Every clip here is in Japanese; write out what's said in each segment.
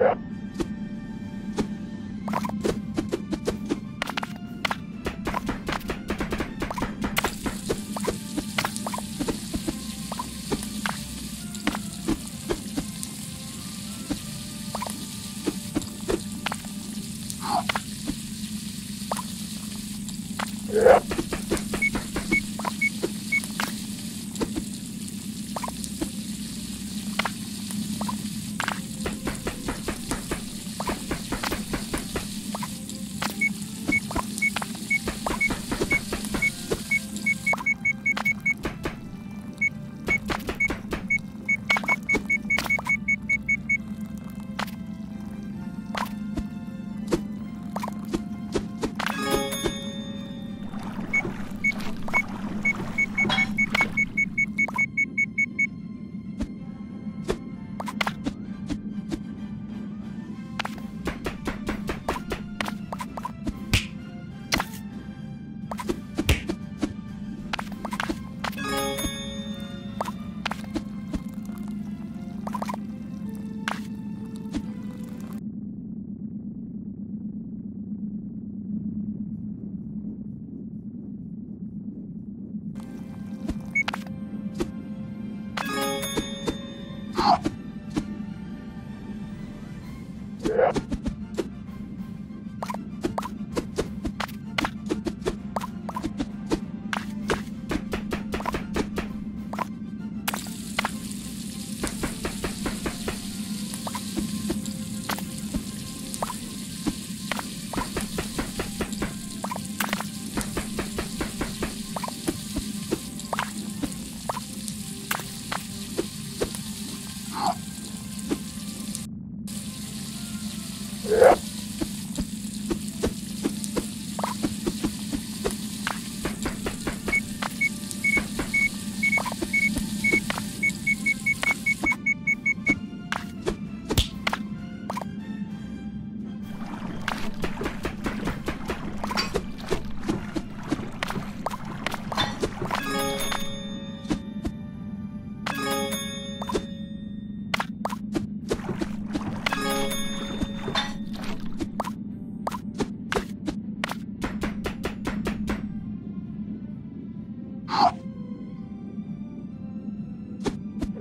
Yeah.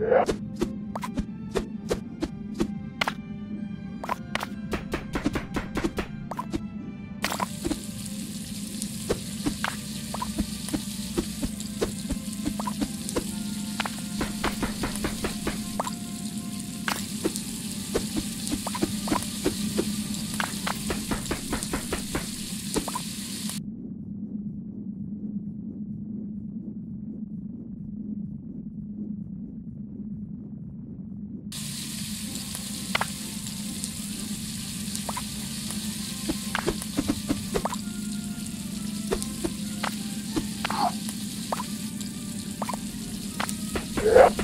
Yeah. Yeah.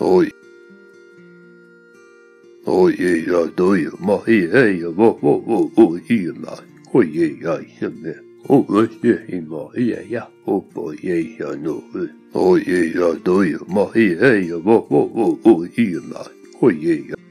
おい。おい、いや、どういう、まあ、いや、いや、もう、もう、もう、もう、いいよ、まあ、おい、いや、いや、ね。おい、いや、今、いや、いや、おい、いや、いや、の、おい、いや、どういう、まあ、いや、いや、もう、もう、もう、もう、いいよ、まあ、おい、いや、いや。